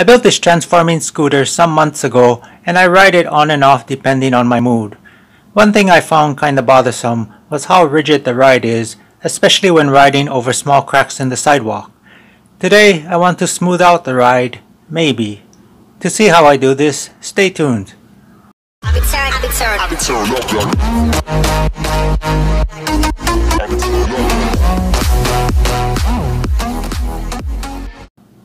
I built this transforming scooter some months ago and I ride it on and off depending on my mood. One thing I found kinda bothersome was how rigid the ride is, especially when riding over small cracks in the sidewalk. Today I want to smooth out the ride, maybe. To see how I do this, stay tuned.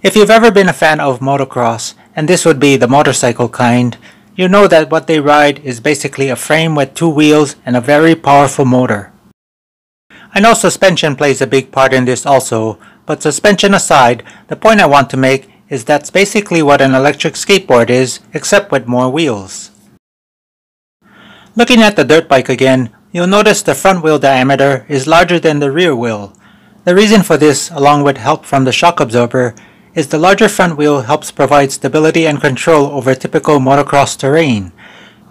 If you've ever been a fan of motocross, and this would be the motorcycle kind, you know that what they ride is basically a frame with two wheels and a very powerful motor. I know suspension plays a big part in this also, but suspension aside, the point I want to make is that's basically what an electric skateboard is, except with more wheels. Looking at the dirt bike again, you'll notice the front wheel diameter is larger than the rear wheel. The reason for this, along with help from the shock absorber, is the larger front wheel helps provide stability and control over typical motocross terrain.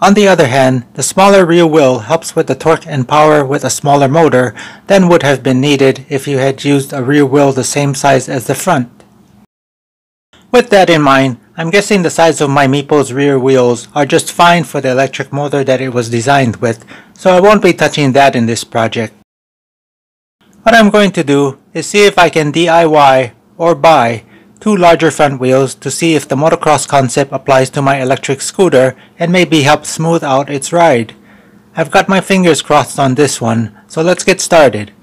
On the other hand, the smaller rear wheel helps with the torque and power with a smaller motor than would have been needed if you had used a rear wheel the same size as the front. With that in mind, I'm guessing the size of my Meepo's rear wheels are just fine for the electric motor that it was designed with, so I won't be touching that in this project. What I'm going to do is see if I can DIY or buy two larger front wheels to see if the motocross concept applies to my electric scooter and maybe help smooth out its ride. I've got my fingers crossed on this one, so let's get started.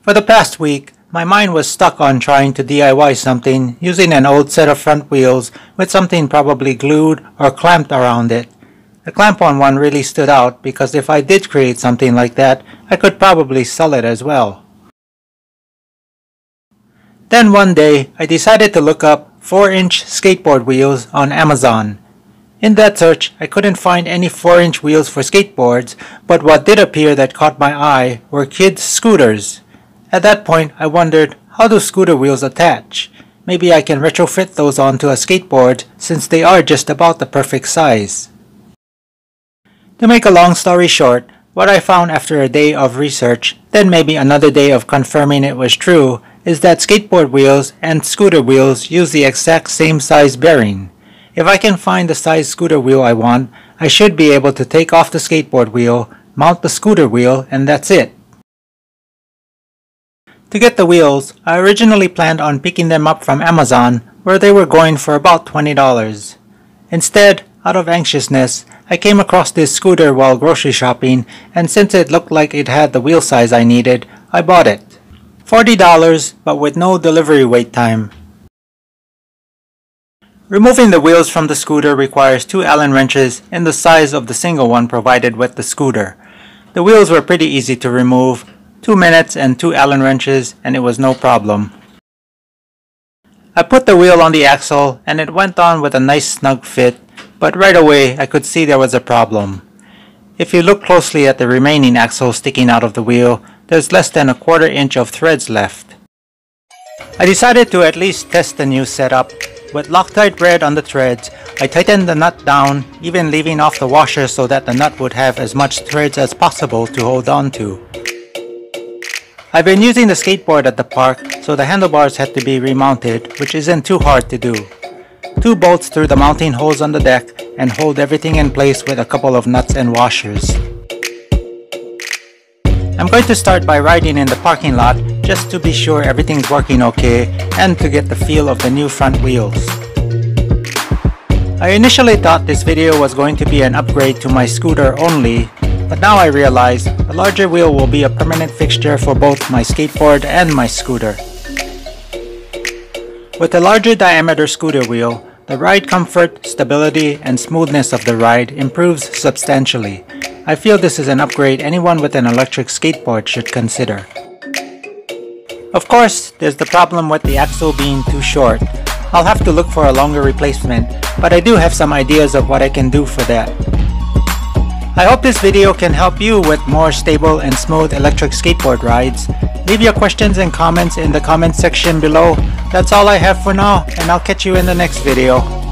For the past week, my mind was stuck on trying to DIY something using an old set of front wheels with something probably glued or clamped around it. The clamp-on one really stood out because if I did create something like that, I could probably sell it as well. Then one day, I decided to look up 4-inch skateboard wheels on Amazon. In that search, I couldn't find any 4-inch wheels for skateboards, but what did appear that caught my eye were kids' scooters. At that point, I wondered, how do scooter wheels attach? Maybe I can retrofit those onto a skateboard since they are just about the perfect size. To make a long story short, what I found after a day of research, then maybe another day of confirming it was true, is that skateboard wheels and scooter wheels use the exact same size bearing. If I can find the size scooter wheel I want, I should be able to take off the skateboard wheel, mount the scooter wheel, and that's it. To get the wheels, I originally planned on picking them up from Amazon where they were going for about $20. Instead, out of anxiousness, I came across this scooter while grocery shopping and since it looked like it had the wheel size I needed, I bought it. $40 but with no delivery wait time. Removing the wheels from the scooter requires two Allen wrenches in the size of the single one provided with the scooter. The wheels were pretty easy to remove, 2 minutes and 2 Allen wrenches and it was no problem. I put the wheel on the axle and it went on with a nice snug fit, but right away I could see there was a problem. If you look closely at the remaining axle sticking out of the wheel, there's less than a quarter inch of threads left. I decided to at least test the new setup. With Loctite Red on the threads, I tightened the nut down, even leaving off the washer so that the nut would have as much threads as possible to hold on to. I've been using the skateboard at the park, so the handlebars had to be remounted, which isn't too hard to do. Two bolts through the mounting holes on the deck and hold everything in place with a couple of nuts and washers. Going to start by riding in the parking lot just to be sure everything's working okay and to get the feel of the new front wheels. I initially thought this video was going to be an upgrade to my scooter only, but now I realize the larger wheel will be a permanent fixture for both my skateboard and my scooter. With the larger diameter scooter wheel, the ride comfort, stability, and smoothness of the ride improves substantially, I feel this is an upgrade anyone with an electric skateboard should consider. Of course, there's the problem with the axle being too short. I'll have to look for a longer replacement, but I do have some ideas of what I can do for that. I hope this video can help you with more stable and smooth electric skateboard rides. Leave your questions and comments in the comment section below. That's all I have for now, and I'll catch you in the next video.